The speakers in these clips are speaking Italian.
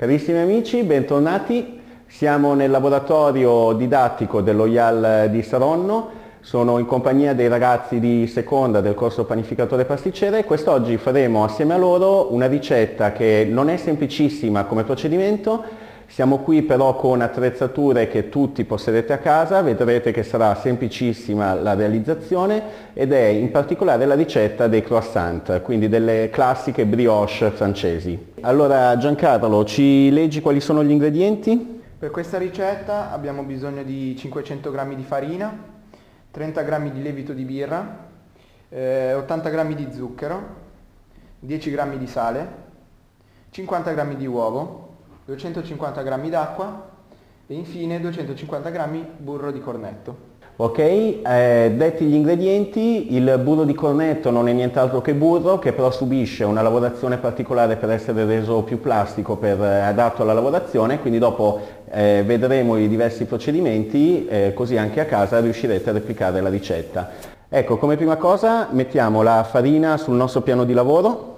Carissimi amici, bentornati. Siamo nel laboratorio didattico dello IAL di Saronno. Sono in compagnia dei ragazzi di seconda del corso panificatore pasticcere e quest'oggi faremo assieme a loro una ricetta che non è semplicissima come procedimento, siamo qui però con attrezzature che tutti possedete a casa, vedrete che sarà semplicissima la realizzazione ed è in particolare la ricetta dei croissant, quindi delle classiche brioche francesi. Allora Giancarlo, ci leggi quali sono gli ingredienti? Per questa ricetta abbiamo bisogno di 500 g di farina, 30 g di lievito di birra, eh, 80 g di zucchero, 10 g di sale, 50 g di uovo, 250 g d'acqua e infine 250 g burro di cornetto. Ok, eh, detti gli ingredienti, il burro di cornetto non è nient'altro che burro che però subisce una lavorazione particolare per essere reso più plastico, per, eh, adatto alla lavorazione, quindi dopo eh, vedremo i diversi procedimenti, eh, così anche a casa riuscirete a replicare la ricetta. Ecco, come prima cosa mettiamo la farina sul nostro piano di lavoro,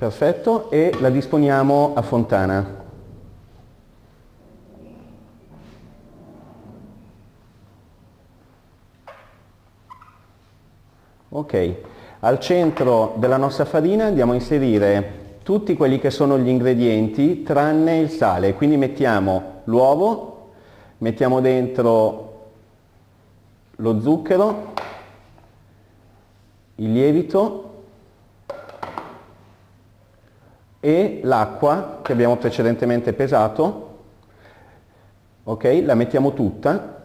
Perfetto, e la disponiamo a fontana. Ok, al centro della nostra farina andiamo a inserire tutti quelli che sono gli ingredienti tranne il sale, quindi mettiamo l'uovo, mettiamo dentro lo zucchero, il lievito, e l'acqua che abbiamo precedentemente pesato, ok? La mettiamo tutta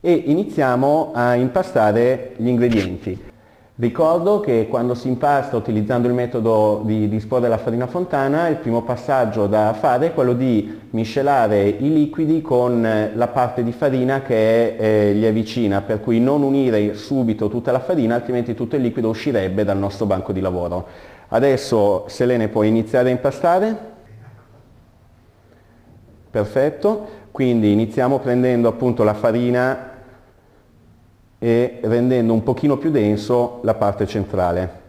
e iniziamo a impastare gli ingredienti. Ricordo che quando si impasta utilizzando il metodo di disporre la farina fontana, il primo passaggio da fare è quello di miscelare i liquidi con la parte di farina che è eh, lievicina, per cui non unire subito tutta la farina, altrimenti tutto il liquido uscirebbe dal nostro banco di lavoro. Adesso Selene puoi iniziare a impastare? Perfetto, quindi iniziamo prendendo appunto la farina e rendendo un pochino più denso la parte centrale.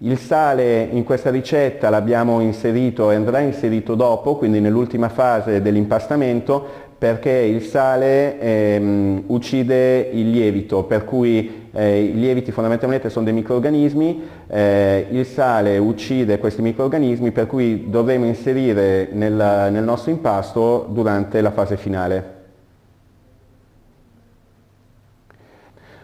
Il sale in questa ricetta l'abbiamo inserito e andrà inserito dopo, quindi nell'ultima fase dell'impastamento, perché il sale ehm, uccide il lievito, per cui eh, i lieviti fondamentalmente sono dei microorganismi, eh, il sale uccide questi microorganismi, per cui dovremo inserire nel, nel nostro impasto durante la fase finale.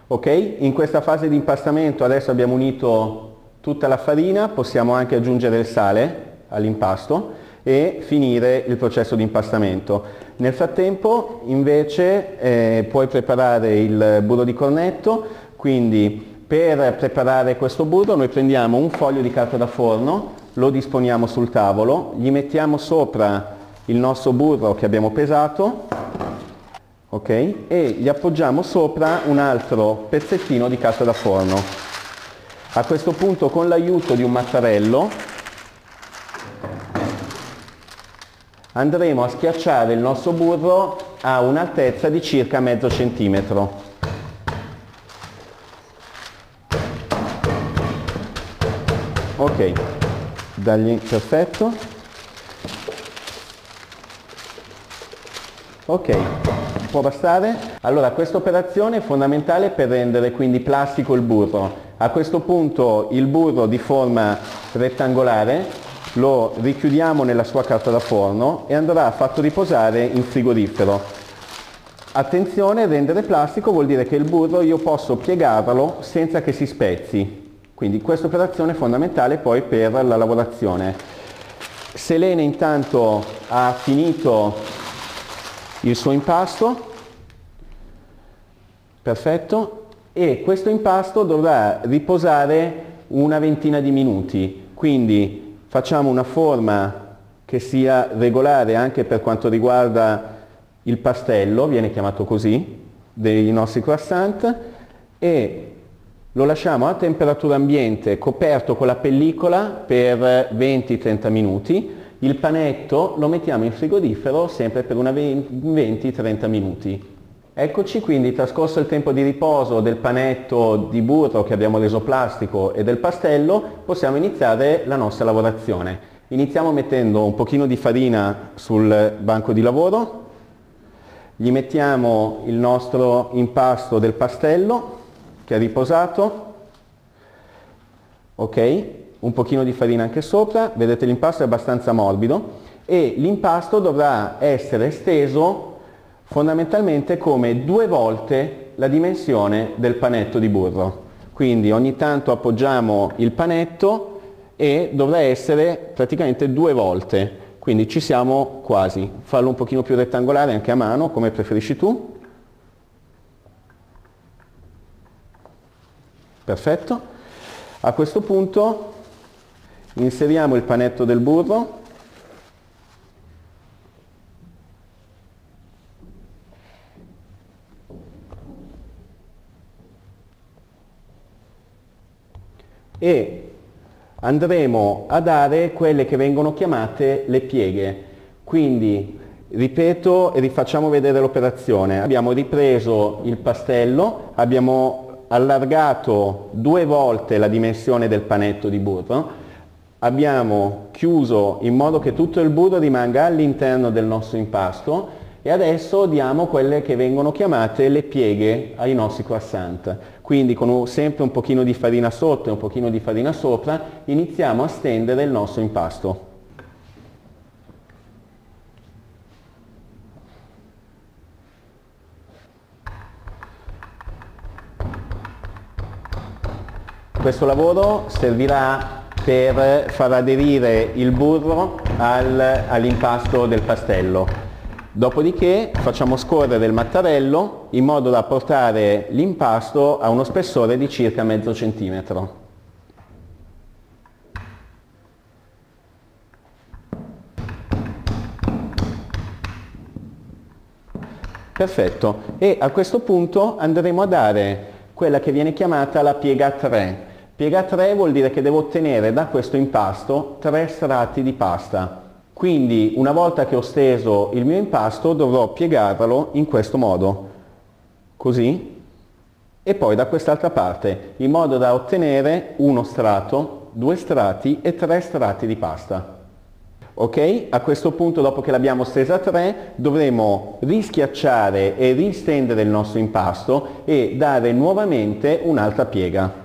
Ok, in questa fase di impastamento adesso abbiamo unito tutta la farina, possiamo anche aggiungere il sale all'impasto e finire il processo di impastamento. Nel frattempo invece eh, puoi preparare il burro di cornetto, quindi per preparare questo burro noi prendiamo un foglio di carta da forno, lo disponiamo sul tavolo, gli mettiamo sopra il nostro burro che abbiamo pesato ok? e gli appoggiamo sopra un altro pezzettino di carta da forno. A questo punto con l'aiuto di un mattarello andremo a schiacciare il nostro burro a un'altezza di circa mezzo centimetro. Ok, dagli, perfetto. Ok, può bastare? Allora questa operazione è fondamentale per rendere quindi plastico il burro. A questo punto il burro di forma rettangolare lo richiudiamo nella sua carta da forno e andrà fatto riposare in frigorifero. Attenzione, rendere plastico vuol dire che il burro io posso piegarlo senza che si spezzi. Quindi questa operazione è fondamentale poi per la lavorazione. Selene intanto ha finito il suo impasto, perfetto, e questo impasto dovrà riposare una ventina di minuti, quindi facciamo una forma che sia regolare anche per quanto riguarda il pastello, viene chiamato così, dei nostri croissant e lo lasciamo a temperatura ambiente coperto con la pellicola per 20-30 minuti. Il panetto lo mettiamo in frigorifero sempre per una 20-30 minuti. Eccoci quindi, trascorso il tempo di riposo del panetto di burro che abbiamo reso plastico e del pastello, possiamo iniziare la nostra lavorazione. Iniziamo mettendo un pochino di farina sul banco di lavoro, gli mettiamo il nostro impasto del pastello che è riposato, ok? Un pochino di farina anche sopra, vedete l'impasto è abbastanza morbido e l'impasto dovrà essere esteso fondamentalmente come due volte la dimensione del panetto di burro. Quindi ogni tanto appoggiamo il panetto e dovrà essere praticamente due volte. Quindi ci siamo quasi. Fallo un pochino più rettangolare anche a mano, come preferisci tu. Perfetto. A questo punto inseriamo il panetto del burro e andremo a dare quelle che vengono chiamate le pieghe. Quindi ripeto e rifacciamo vedere l'operazione. Abbiamo ripreso il pastello, abbiamo allargato due volte la dimensione del panetto di burro, abbiamo chiuso in modo che tutto il burro rimanga all'interno del nostro impasto e adesso diamo quelle che vengono chiamate le pieghe ai nostri croissant. Quindi con sempre un pochino di farina sotto e un pochino di farina sopra iniziamo a stendere il nostro impasto. Questo lavoro servirà per far aderire il burro al, all'impasto del pastello. Dopodiché facciamo scorrere il mattarello in modo da portare l'impasto a uno spessore di circa mezzo centimetro. Perfetto, e a questo punto andremo a dare quella che viene chiamata la piega 3. Piega 3 vuol dire che devo ottenere da questo impasto tre strati di pasta. Quindi una volta che ho steso il mio impasto dovrò piegarlo in questo modo, così, e poi da quest'altra parte, in modo da ottenere uno strato, due strati e tre strati di pasta. Ok? A questo punto, dopo che l'abbiamo stesa a 3, dovremo rischiacciare e ristendere il nostro impasto e dare nuovamente un'altra piega.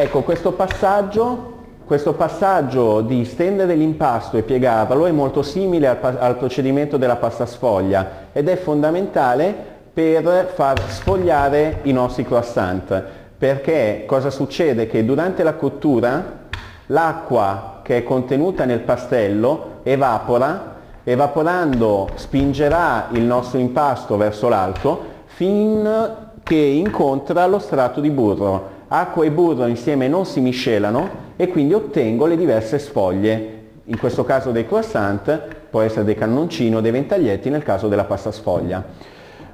Ecco, questo passaggio, questo passaggio di stendere l'impasto e piegarlo è molto simile al, al procedimento della pasta sfoglia ed è fondamentale per far sfogliare i nostri croissant. Perché cosa succede? Che durante la cottura l'acqua che è contenuta nel pastello evapora, evaporando spingerà il nostro impasto verso l'alto finché incontra lo strato di burro acqua e burro insieme non si miscelano e quindi ottengo le diverse sfoglie, in questo caso dei croissant, può essere dei cannoncini o dei ventaglietti nel caso della pasta sfoglia.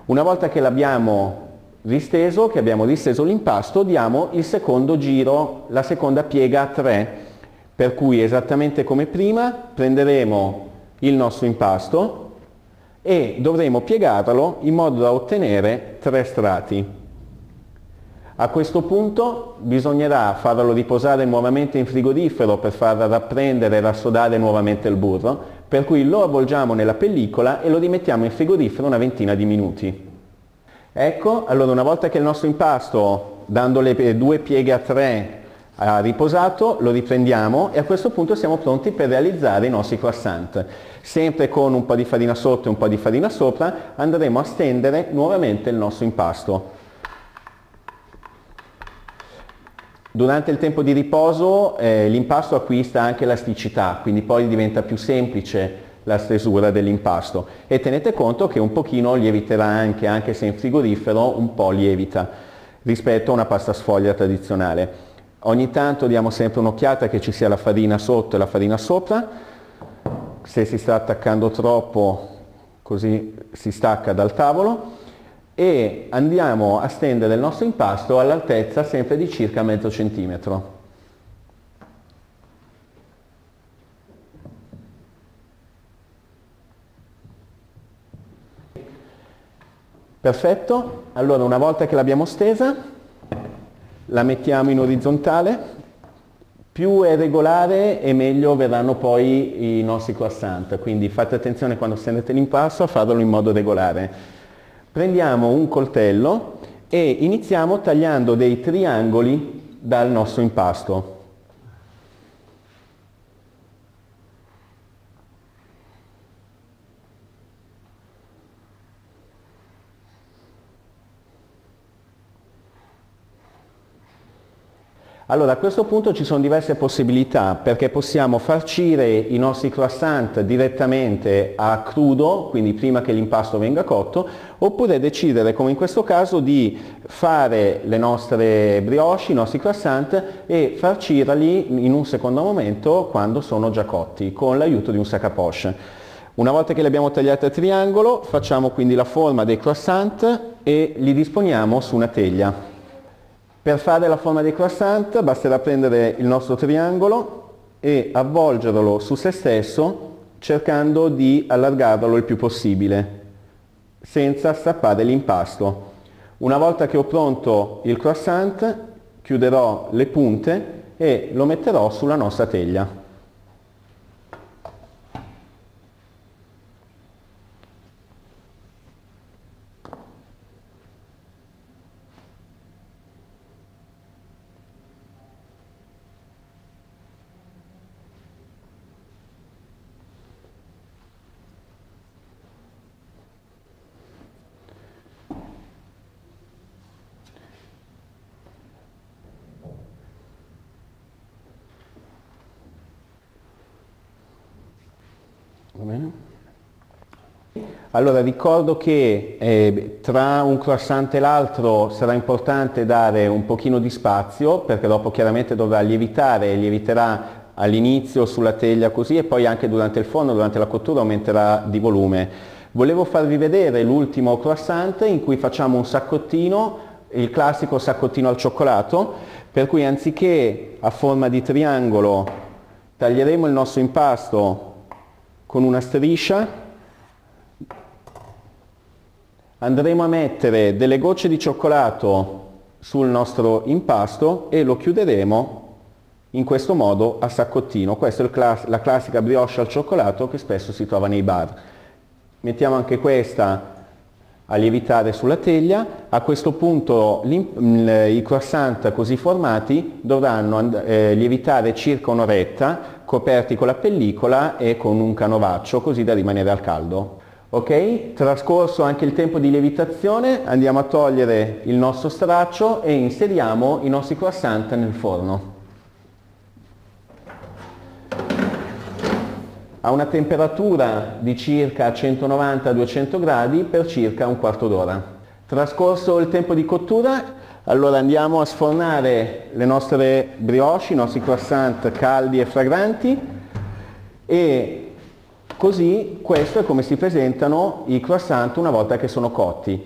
Una volta che l'abbiamo risteso, che abbiamo risteso l'impasto, diamo il secondo giro, la seconda piega a 3, per cui esattamente come prima prenderemo il nostro impasto e dovremo piegarlo in modo da ottenere tre strati. A questo punto bisognerà farlo riposare nuovamente in frigorifero per far rapprendere e rassodare nuovamente il burro, per cui lo avvolgiamo nella pellicola e lo rimettiamo in frigorifero una ventina di minuti. Ecco, allora una volta che il nostro impasto, dando le due pieghe a tre, ha riposato, lo riprendiamo e a questo punto siamo pronti per realizzare i nostri croissant. Sempre con un po' di farina sotto e un po' di farina sopra andremo a stendere nuovamente il nostro impasto. Durante il tempo di riposo eh, l'impasto acquista anche elasticità, quindi poi diventa più semplice la stesura dell'impasto. E tenete conto che un pochino lieviterà anche, anche se in frigorifero un po' lievita rispetto a una pasta sfoglia tradizionale. Ogni tanto diamo sempre un'occhiata che ci sia la farina sotto e la farina sopra, se si sta attaccando troppo così si stacca dal tavolo e andiamo a stendere il nostro impasto all'altezza sempre di circa mezzo centimetro. Perfetto, allora una volta che l'abbiamo stesa la mettiamo in orizzontale, più è regolare e meglio verranno poi i nostri croissant, quindi fate attenzione quando stendete l'impasto a farlo in modo regolare. Prendiamo un coltello e iniziamo tagliando dei triangoli dal nostro impasto. Allora a questo punto ci sono diverse possibilità perché possiamo farcire i nostri croissant direttamente a crudo, quindi prima che l'impasto venga cotto, oppure decidere come in questo caso di fare le nostre brioche, i nostri croissant e farcirli in un secondo momento quando sono già cotti con l'aiuto di un sac à poche. Una volta che li abbiamo tagliati a triangolo facciamo quindi la forma dei croissant e li disponiamo su una teglia. Per fare la forma dei croissant basterà prendere il nostro triangolo e avvolgerlo su se stesso cercando di allargarlo il più possibile senza strappare l'impasto. Una volta che ho pronto il croissant chiuderò le punte e lo metterò sulla nostra teglia. Allora ricordo che eh, tra un croissant e l'altro sarà importante dare un pochino di spazio perché dopo chiaramente dovrà lievitare e lieviterà all'inizio sulla teglia così e poi anche durante il forno, durante la cottura aumenterà di volume. Volevo farvi vedere l'ultimo croissant in cui facciamo un saccottino, il classico saccottino al cioccolato, per cui anziché a forma di triangolo taglieremo il nostro impasto con una striscia andremo a mettere delle gocce di cioccolato sul nostro impasto e lo chiuderemo in questo modo a saccottino. Questa è class la classica brioche al cioccolato che spesso si trova nei bar. Mettiamo anche questa a lievitare sulla teglia, a questo punto i croissant così formati dovranno eh, lievitare circa un'oretta coperti con la pellicola e con un canovaccio così da rimanere al caldo. Ok? Trascorso anche il tempo di lievitazione andiamo a togliere il nostro straccio e inseriamo i nostri croissant nel forno. A una temperatura di circa 190-200 gradi per circa un quarto d'ora. Trascorso il tempo di cottura, allora andiamo a sfornare le nostre brioche, i nostri croissant caldi e fragranti e così questo è come si presentano i croissant una volta che sono cotti.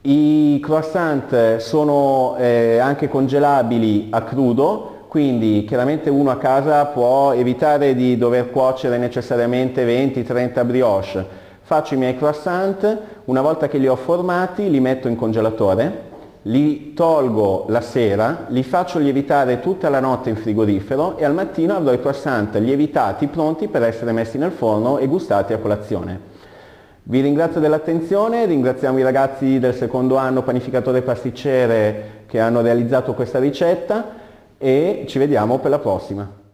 I croissant sono eh, anche congelabili a crudo, quindi chiaramente uno a casa può evitare di dover cuocere necessariamente 20-30 brioche. Faccio i miei croissant, una volta che li ho formati li metto in congelatore, li tolgo la sera, li faccio lievitare tutta la notte in frigorifero e al mattino avrò i croissant lievitati pronti per essere messi nel forno e gustati a colazione. Vi ringrazio dell'attenzione, ringraziamo i ragazzi del secondo anno panificatore pasticcere che hanno realizzato questa ricetta e ci vediamo per la prossima.